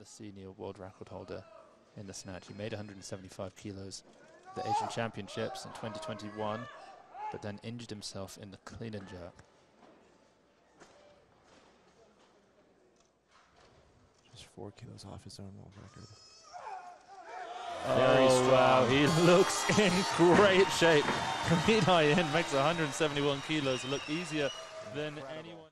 the senior world record holder in the snatch. He made 175 kilos at the Asian Championships in 2021, but then injured himself in the clean and jerk. Just four kilos off his own world record. Very Oh, wow, he looks in great shape. Li Dayin makes 171 kilos look easier than anyone.